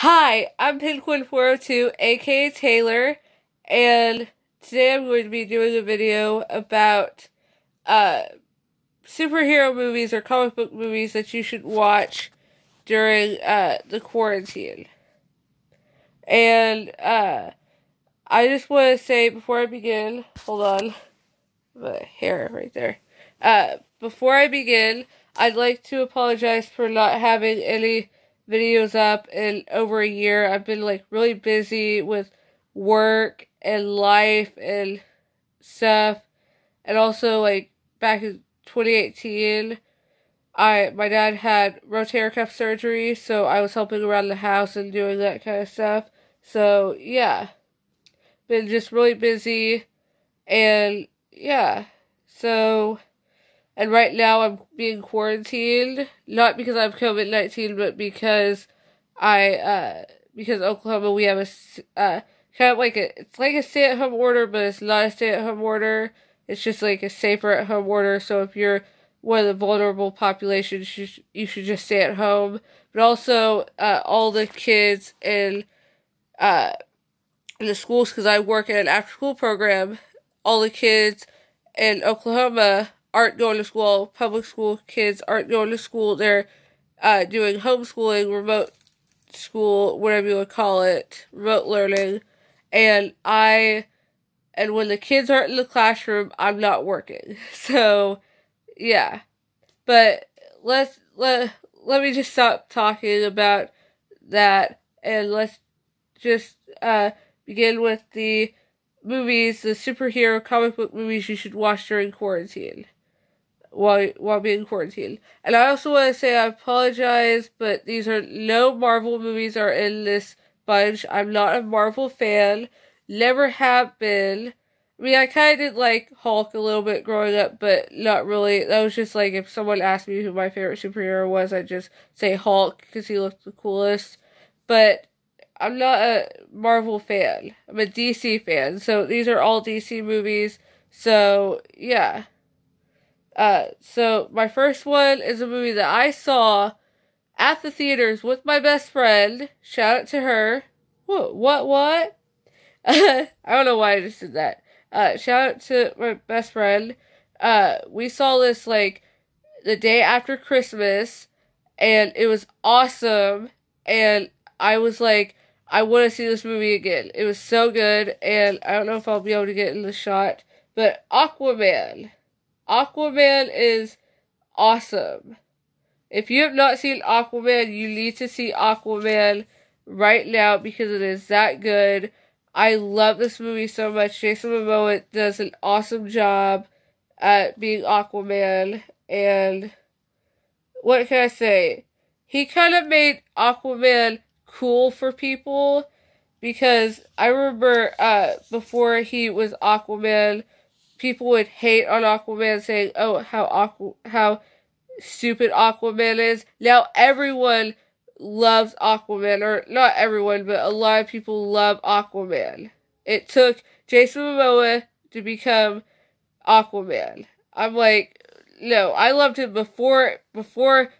Hi, I'm Penguin402, aka Taylor, and today I'm going to be doing a video about uh, superhero movies or comic book movies that you should watch during uh, the quarantine. And uh, I just want to say before I begin, hold on, my hair right there. Uh, before I begin, I'd like to apologize for not having any videos up in over a year. I've been like really busy with work and life and stuff. And also like back in 2018, I my dad had rotator cuff surgery, so I was helping around the house and doing that kind of stuff. So, yeah. Been just really busy and yeah. So and right now I'm being quarantined, not because I have COVID 19, but because I, uh, because Oklahoma, we have a, uh, kind of like a, it's like a stay at home order, but it's not a stay at home order. It's just like a safer at home order. So if you're one of the vulnerable populations, you, sh- you should just stay at home. But also, uh, all the kids in, uh, in the schools, because I work in an after school program, all the kids in Oklahoma aren't going to school. Public school kids aren't going to school. They're uh, doing homeschooling, remote school, whatever you would call it, remote learning. And I, and when the kids aren't in the classroom, I'm not working. So, yeah. But let's, let, let me just stop talking about that and let's just, uh, begin with the movies, the superhero comic book movies you should watch during quarantine while while being quarantined. And I also want to say I apologize, but these are no Marvel movies are in this bunch. I'm not a Marvel fan. Never have been. I mean, I kind of did like Hulk a little bit growing up, but not really. That was just like if someone asked me who my favorite superhero was, I'd just say Hulk because he looked the coolest. But I'm not a Marvel fan. I'm a DC fan. So these are all DC movies. So, yeah. Uh, so my first one is a movie that I saw at the theaters with my best friend. Shout out to her. What? What? What? I don't know why I just did that. Uh, shout out to my best friend. Uh, we saw this like the day after Christmas, and it was awesome. And I was like, I want to see this movie again. It was so good, and I don't know if I'll be able to get in the shot, but Aquaman. Aquaman is awesome. If you have not seen Aquaman, you need to see Aquaman right now because it is that good. I love this movie so much. Jason Momoa does an awesome job at being Aquaman, and what can I say? He kind of made Aquaman cool for people because I remember uh, before he was Aquaman people would hate on Aquaman saying, "Oh, how aqua, how stupid Aquaman is." Now everyone loves Aquaman, or not everyone, but a lot of people love Aquaman. It took Jason Momoa to become Aquaman. I'm like, no, I loved him before before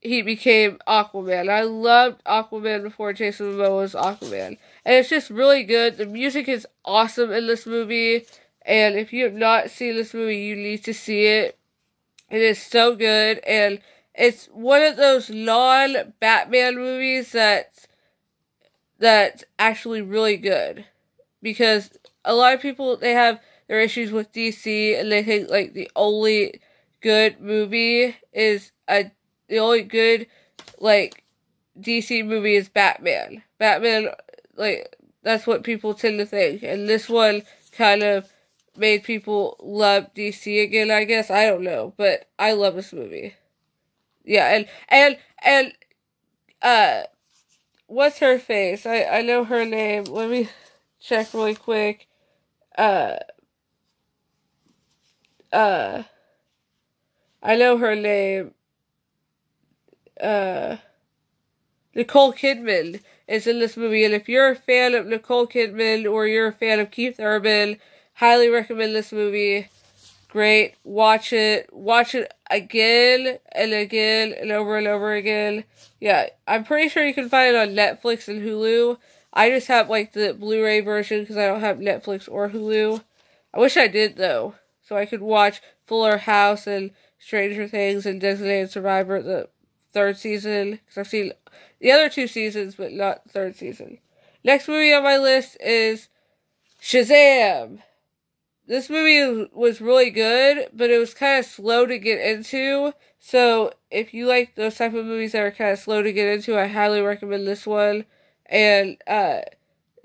he became Aquaman. I loved Aquaman before Jason Momoa was Aquaman. And it's just really good. The music is awesome in this movie. And if you have not seen this movie, you need to see it. It is so good, and it's one of those non Batman movies that's that's actually really good. Because a lot of people they have their issues with DC and they think like the only good movie is a the only good like DC movie is Batman. Batman like that's what people tend to think. And this one kind of made people love DC again, I guess. I don't know, but I love this movie. Yeah, and and and uh what's her face? I I know her name. Let me check really quick. Uh uh I know her name. Uh Nicole Kidman is in this movie, and if you're a fan of Nicole Kidman or you're a fan of Keith Urban, highly recommend this movie. great. Watch it. Watch it again and again and over and over again. Yeah, I'm pretty sure you can find it on Netflix and Hulu. I just have like the Blu-ray version because I don't have Netflix or Hulu. I wish I did though, so I could watch Fuller House and Stranger Things and Designated Survivor the third season because I've seen the other two seasons, but not third season. Next movie on my list is Shazam. This movie was really good, but it was kind of slow to get into. So if you like those type of movies that are kind of slow to get into, I highly recommend this one. And uh,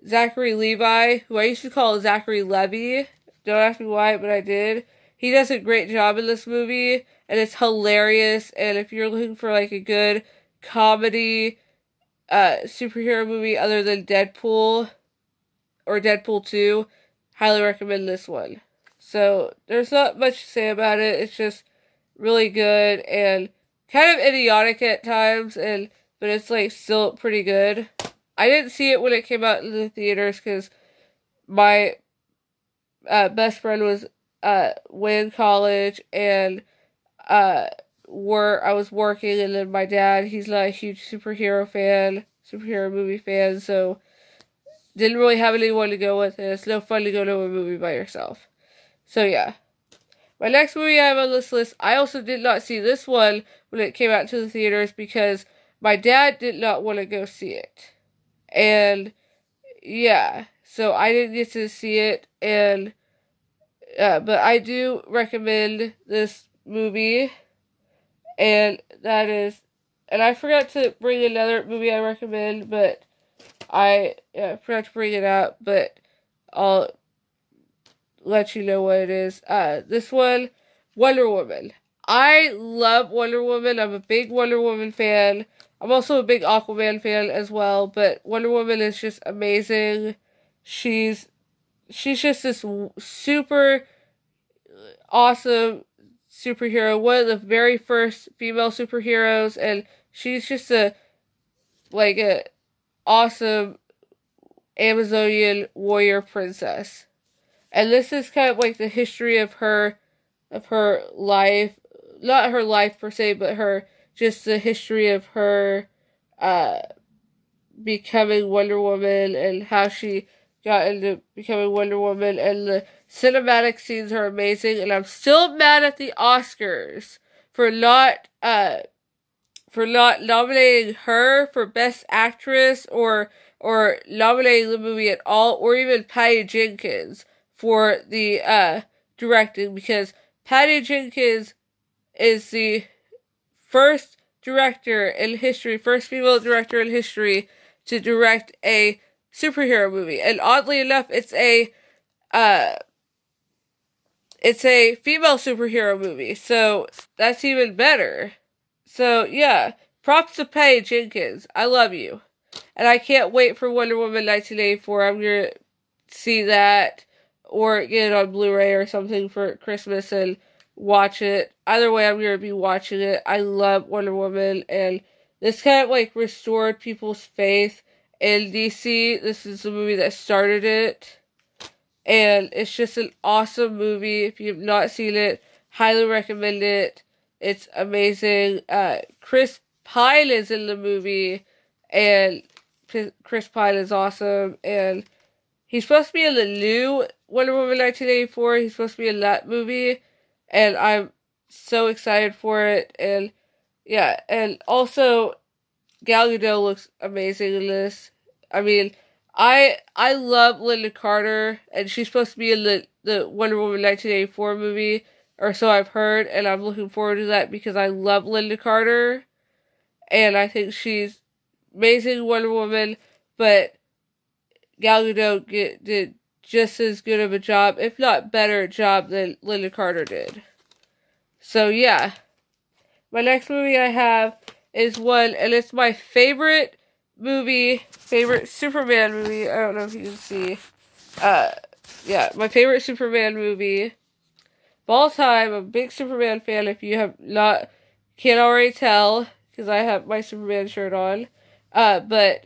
Zachary Levi, who I used to call Zachary Levy, don't ask me why, but I did. He does a great job in this movie, and it's hilarious. And if you're looking for like a good comedy uh, superhero movie other than Deadpool or Deadpool 2, highly recommend this one. So there's not much to say about it. It's just really good and kind of idiotic at times, and but it's like still pretty good. I didn't see it when it came out in the theaters because my uh, best friend was uh, in college and uh, were I was working, and then my dad he's not a huge superhero fan, superhero movie fan, so didn't really have anyone to go with, and it's no fun to go to a movie by yourself. So yeah. My next movie I have on this list, I also did not see this one when it came out to the theaters because my dad did not want to go see it. And yeah, so I didn't get to see it and uh, but I do recommend this movie and that is and I forgot to bring another movie I recommend, but I yeah, forgot to bring it up, but I'll let you know what it is. Uh, this one, Wonder Woman. I love Wonder Woman. I'm a big Wonder Woman fan. I'm also a big Aquaman fan as well, but Wonder Woman is just amazing. She's she's just this super awesome superhero, one of the very first female superheroes, and she's just a like a awesome Amazonian warrior princess. And this is kind of like the history of her of her life not her life per se, but her just the history of her uh becoming Wonder Woman and how she got into becoming Wonder Woman and the cinematic scenes are amazing and I'm still mad at the Oscars for not uh for not nominating her for best actress or or nominating the movie at all or even Patty Jenkins for the uh directing because Patty Jenkins is the first director in history, first female director in history to direct a superhero movie. And oddly enough, it's a uh it's a female superhero movie. So that's even better. So yeah, props to Patty Jenkins. I love you. And I can't wait for Wonder Woman 1984. I'm going to see that or get it on Blu-ray or something for Christmas and watch it. Either way, I'm gonna be watching it. I love Wonder Woman, and this kind of like restored people's faith in DC. This is the movie that started it, and it's just an awesome movie. If you've not seen it, highly recommend it. It's amazing. Uh, Chris Pine is in the movie, and Chris Pine is awesome, and he's supposed to be in the new Wonder Woman 1984. He's supposed to be in that movie and I'm so excited for it. And yeah, and also Gal Gadot looks amazing in this. I mean, I I love Lynda Carter, and she's supposed to be in the the Wonder Woman 1984 movie, or so I've heard, and I'm looking forward to that because I love Lynda Carter, and I think she's amazing Wonder Woman, but Gal Gadot get, did just as good of a job, if not better job than Lynda Carter did. So yeah. My next movie I have is one and it's my favorite movie, favorite Superman movie. I don't know if you can see. Uh yeah, my favorite Superman movie. Time, I'm a big Superman fan if you have not can't already tell because I have my Superman shirt on. Uh but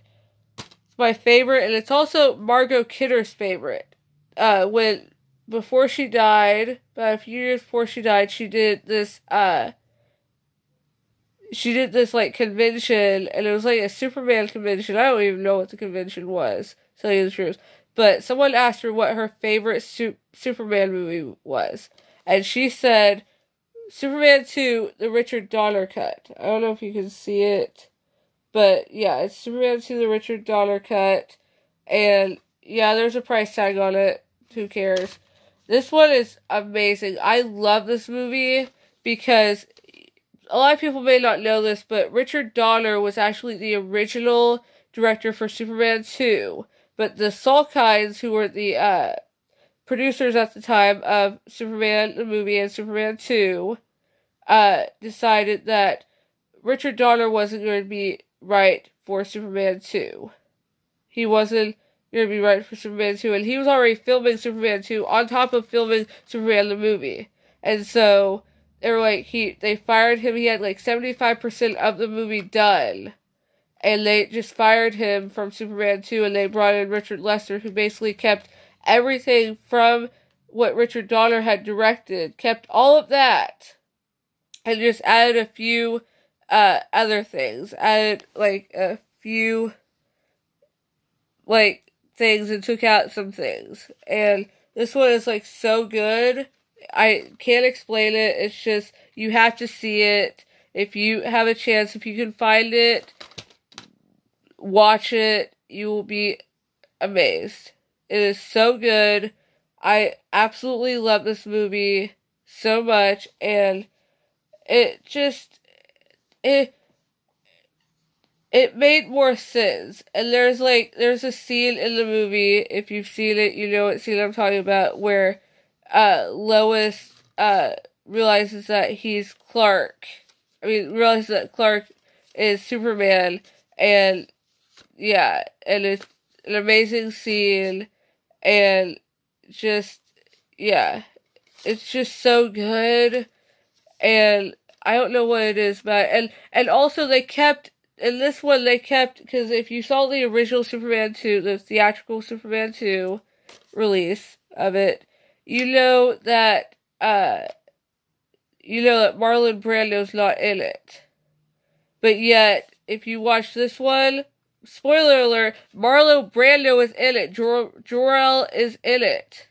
it's my favorite, and it's also Margot Kidder's favorite. Uh, when before she died, about a few years before she died, she did this uh she did this like convention and it was like a Superman convention. I don't even know what the convention was, tell you the truth. But someone asked her what her favorite su- Superman movie was. And she said Superman 2, the Richard Donner cut. I don't know if you can see it. But yeah, it's Superman 2, the Richard Donner cut. And yeah, there's a price tag on it. Who cares? This one is amazing. I love this movie because a lot of people may not know this, but Richard Donner was actually the original director for Superman 2. But the Salkinds, who were the uh, producers at the time of Superman the movie and Superman 2, uh, decided that Richard Donner wasn't going to be right for Superman 2. He wasn't going to be right for Superman 2, and he was already filming Superman 2 on top of filming Superman the movie. And so they were like he they fired him. He had like seventy five percent of the movie done, and they just fired him from Superman two, and they brought in Richard Lester, who basically kept everything from what Richard Donner had directed, kept all of that, and just added a few uh other things, added like a few like things and took out some things, and this one is like so good I can't explain it. It's just you have to see it. If you have a chance, if you can find it, watch it. You will be amazed. It is so good. I absolutely love this movie so much and it just it it made more sense. And there's like there's a scene in the movie, if you've seen it, you know what scene I'm talking about, where uh, Lois uh, realizes that he's Clark. I mean, realizes that Clark is Superman, and yeah, and it's an amazing scene, and just yeah, it's just so good, and I don't know what it is, but and and also they kept in this one they kept because if you saw the original Superman two, the theatrical Superman two release of it, you know that uh you know that Marlon Brando's not in it. But yet, if you watch this one, spoiler alert, Marlon Brando is in it. Jor- Jor-El is in it.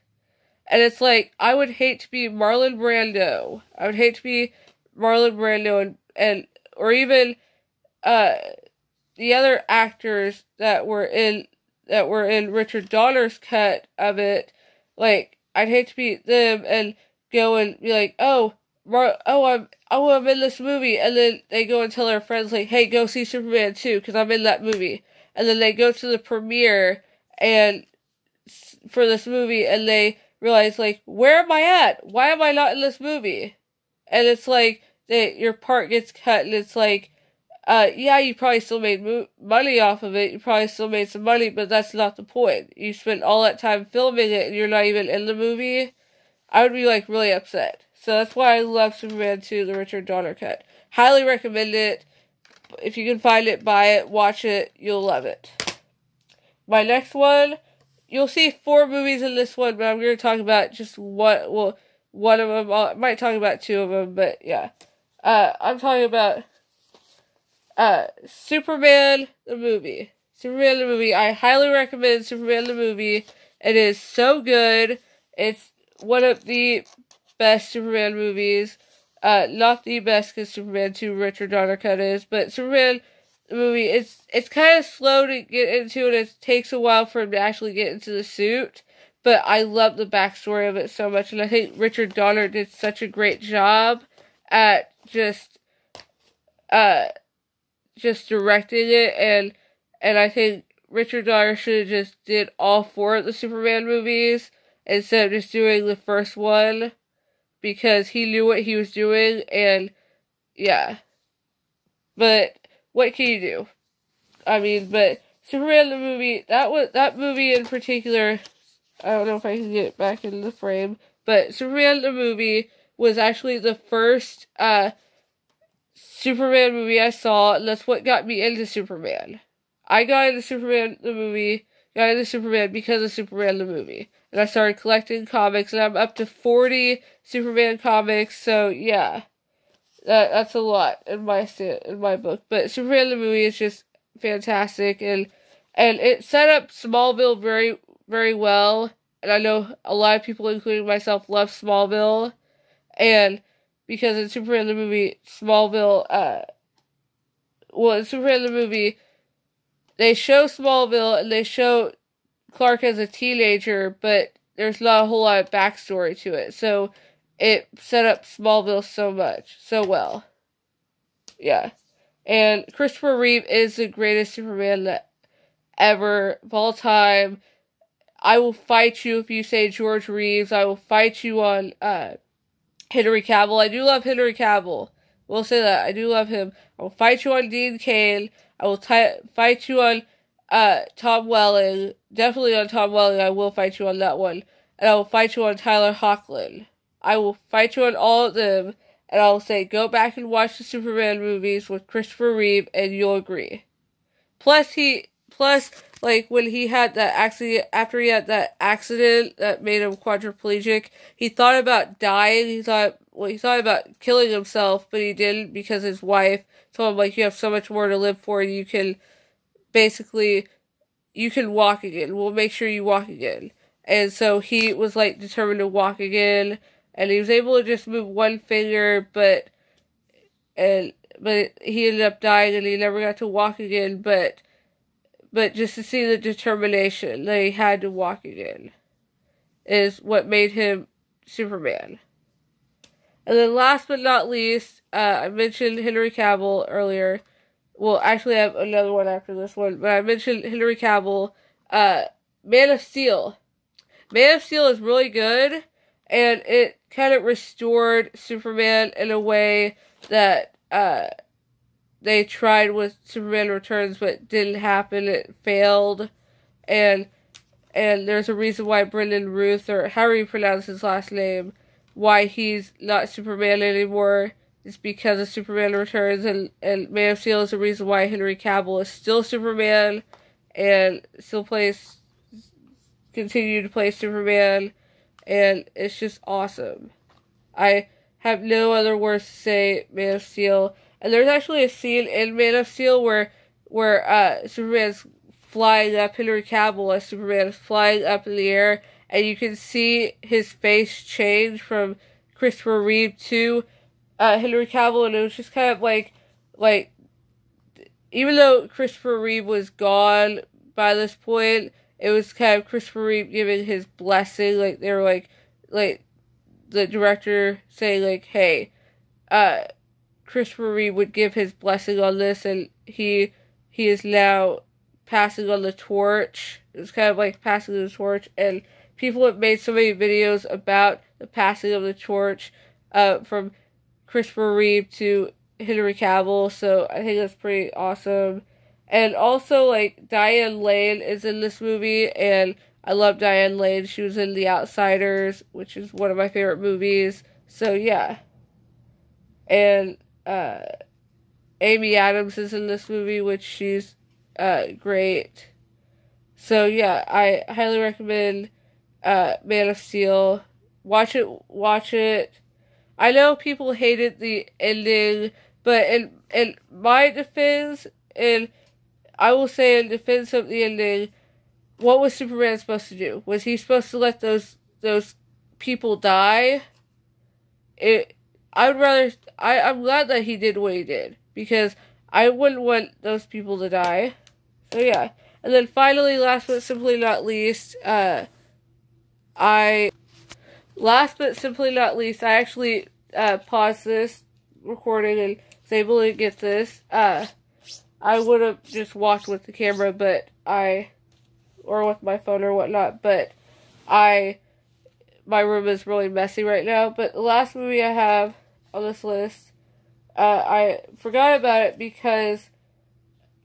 And it's like, I would hate to be Marlon Brando. I would hate to be Marlon Brando and, and or even uh the other actors that were in that were in Richard Donner's cut of it. Like I'd hate to be them and go and be like, oh, oh, I'm oh I'm in this movie, and then they go and tell their friends like, hey, go see Superman two because I'm in that movie, and then they go to the premiere and for this movie, and they realize like, where am I at? Why am I not in this movie? And it's like that your part gets cut, and it's like uh, yeah, you probably still made mo- money off of it. You probably still made some money, but that's not the point. You spent all that time filming it and you're not even in the movie. I would be like really upset. So that's why I love Superman 2, the Richard Donner cut. Highly recommend it. If you can find it, buy it, watch it. You'll love it. My next one, you'll see four movies in this one, but I'm going to talk about just one, well, one of them. I might talk about two of them, but yeah. Uh, I'm talking about uh, Superman the movie. Superman the movie. I highly recommend Superman the movie. It is so good. It's one of the best Superman movies. Uh, not the best because Superman 2 Richard Donner cut is, but Superman movie, it's, it's kind of slow to get into and it takes a while for him to actually get into the suit. But I love the backstory of it so much, and I think Richard Donner did such a great job at just, uh, just directing it and and I think Richard Donner should have just did all four of the Superman movies instead of just doing the first one because he knew what he was doing and yeah. But what can you do? I mean, but Superman the movie that was that movie in particular I don't know if I can get it back in the frame, but Superman the movie was actually the first uh Superman movie I saw, and that's what got me into Superman. I got into Superman the movie got into Superman because of Superman the movie. And I started collecting comics, and I'm up to 40 Superman comics, so yeah. That, that's a lot in my in my book. But Superman the movie is just fantastic, and and it set up Smallville very very well. And I know a lot of people, including myself, love Smallville, and because in Superman the movie, Smallville, uh, well, in Superman the movie, they show Smallville and they show Clark as a teenager, but there's not a whole lot of backstory to it. So it set up Smallville so much, so well. Yeah. And Christopher Reeve is the greatest Superman that ever of all time. I will fight you if you say George Reeves. I will fight you on uh, Henry Cavill. I do love Henry Cavill. We'll say that. I do love him. I will fight you on Dean Cain. I will fight you on uh, Tom Welling. Definitely on Tom Welling. I will fight you on that one. And I will fight you on Tyler Hoechlin. I will fight you on all of them. And I'll say, go back and watch the Superman movies with Christopher Reeve, and you'll agree. Plus, he, plus, like, when he had that accident, after he had that accident that made him quadriplegic, he thought about dying. He thought, well, he thought about killing himself, but he didn't because his wife told him, like, you have so much more to live for, you can basically, you can walk again. We'll make sure you walk again. And so he was, like, determined to walk again and he was able to just move one finger, but and but he ended up dying and he never got to walk again. But but just to see the determination that he had to walk again is what made him Superman. And then last but not least, uh, I mentioned Henry Cavill earlier. Well, actually, I have another one after this one, but I mentioned Henry Cavill. Uh, Man of Steel. Man of Steel is really good, and it kind of restored Superman in a way that uh, they tried with Superman Returns, but didn't happen. It failed, and and there's a reason why Brandon Ruth or however you pronounce his last name, why he's not Superman anymore. Is because of Superman Returns, and and Man of Steel is the reason why Henry Cavill is still Superman, and still plays, continue to play Superman and it's just awesome. I have no other words to say Man of Steel. And there's actually a scene in Man of Steel where where uh, Superman's flying up, Henry Cavill as Superman is flying up in the air, and you can see his face change from Christopher Reeve to uh, Henry Cavill, and it was just kind of like, like, even though Christopher Reeve was gone by this point, it was kind of Christopher Reeve giving his blessing. Like they were like, like the director saying like, "Hey, uh, Christopher Reeve would give his blessing on this, and he he is now passing on the torch." It was kind of like passing the torch, and people have made so many videos about the passing of the torch, uh, from Christopher Reeve to Henry Cavill. So I think that's pretty awesome. And also, like, Diane Lane is in this movie, and I love Diane Lane. She was in The Outsiders, which is one of my favorite movies. So, yeah. And, uh, Amy Adams is in this movie, which she's, uh, great. So, yeah, I highly recommend, uh, Man of Steel. Watch it, watch it. I know people hated the ending, but in, in my defense, in I will say in defense of the ending, what was Superman supposed to do? Was he supposed to let those those people die? It. I would rather. I. I'm glad that he did what he did because I wouldn't want those people to die. So yeah, and then finally, last but simply not least, uh, I. Last but simply not least, I actually uh, paused this recording and was able to get this. Uh, I would have just walked with the camera, but I, or with my phone or whatnot, but I, my room is really messy right now. But the last movie I have on this list, uh, I forgot about it because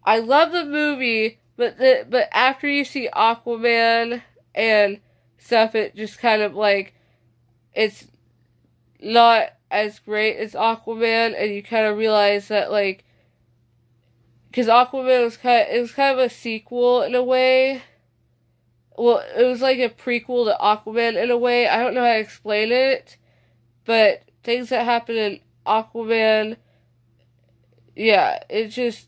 I love the movie, but the, but after you see Aquaman and stuff, it just kind of like, it's not as great as Aquaman, and you kind of realize that like because Aquaman was kind of, it was kind of a sequel in a way, well, it was like a prequel to Aquaman in a way. I don't know how to explain it, but things that happen in Aquaman, yeah, it just,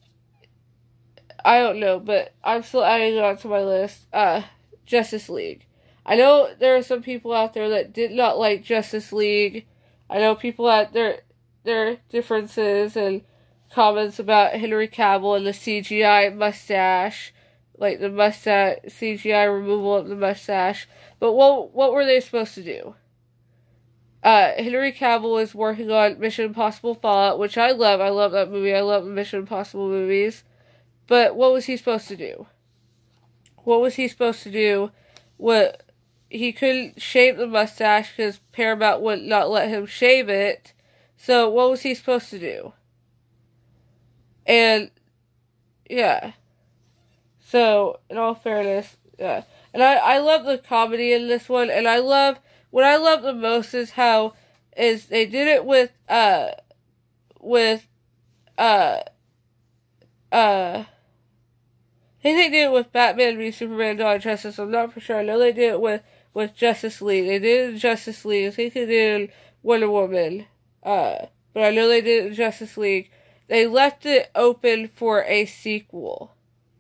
I don't know, but I'm still adding it onto my list. Uh, Justice League. I know there are some people out there that did not like Justice League. I know people had their their differences and comments about Henry Cavill and the CGI mustache like the mustache CGI removal of the mustache. But what what were they supposed to do? Uh, Henry Cavill is working on Mission Impossible Fallout, which I love. I love that movie. I love Mission Impossible movies. But what was he supposed to do? What was he supposed to do? What he couldn't shave the mustache because Paramount would not let him shave it. So what was he supposed to do? And yeah. So, in all fairness, yeah. And I, I love the comedy in this one, and I love, what I love the most is how, is they did it with, uh, with, uh, uh, I think they did it with Batman v Superman Dawn of Justice. I'm not for sure. I know they did it with, with Justice League. They did Justice League. I think they did Wonder Woman. Uh, but I know they did Justice League. They left it open for a sequel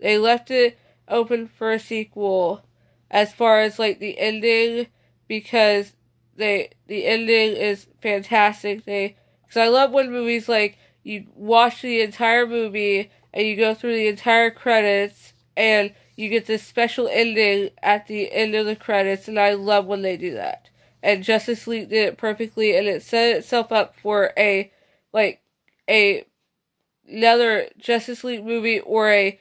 they left it open for a sequel as far as like the ending because they the ending is fantastic. They because I love when movies like you watch the entire movie and you go through the entire credits and you get this special ending at the end of the credits and I love when they do that. And Justice League did it perfectly and it set itself up for a like a another Justice League movie or a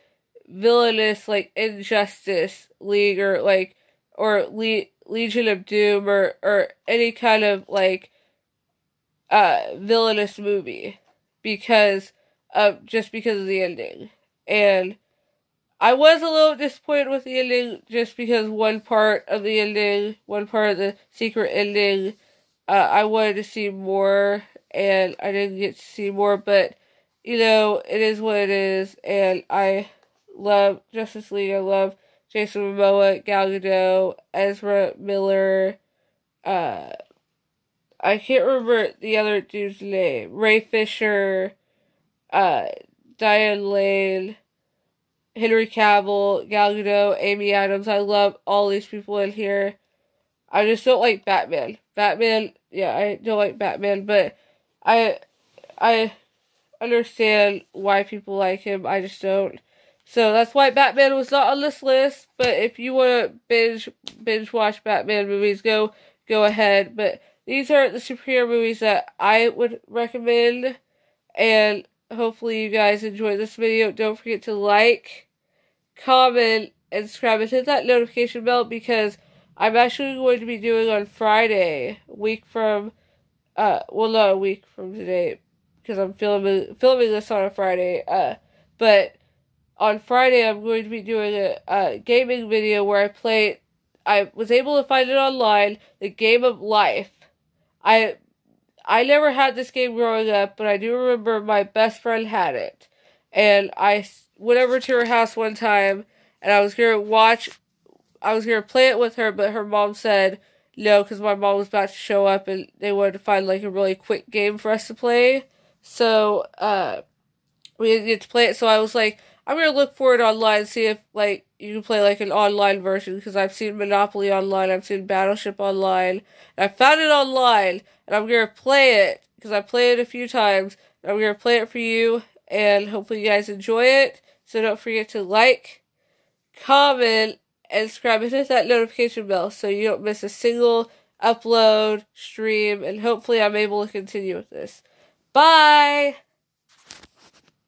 villainous like injustice league or like or Le- legion of doom or or any kind of like uh villainous movie because of just because of the ending and I was a little disappointed with the ending just because one part of the ending, one part of the secret ending, uh, I wanted to see more and I didn't get to see more, but you know, it is what it is and I love Justice League. I love Jason Momoa, Gal Gadot, Ezra Miller. Uh, I can't remember the other dude's name. Ray Fisher, uh, Diane Lane, Henry Cavill, Gal Gadot, Amy Adams. I love all these people in here. I just don't like Batman. Batman, yeah, I don't like Batman, but I, I understand why people like him. I just don't. So that's why Batman was not on this list. But if you want to binge binge watch Batman movies, go go ahead. But these are the superhero movies that I would recommend. And hopefully you guys enjoyed this video. Don't forget to like, comment, and subscribe and hit that notification bell because I'm actually going to be doing on Friday, week from, uh, well not a week from today because I'm filming filming this on a Friday. Uh, but on Friday I'm going to be doing a, a gaming video where I play. I was able to find it online. The game of life. I I never had this game growing up, but I do remember my best friend had it, and I went over to her house one time, and I was gonna watch. I was gonna play it with her, but her mom said no because my mom was about to show up, and they wanted to find like a really quick game for us to play. So uh, we didn't get to play it. So I was like, I'm gonna look for it online, see if like you can play like an online version because I've seen Monopoly online, I've seen Battleship online, I found it online, and I'm gonna play it because I played it a few times. I'm gonna play it for you, and hopefully you guys enjoy it. So don't forget to like, comment, and subscribe, and hit that notification bell so you don't miss a single upload, stream, and hopefully I'm able to continue with this. Bye!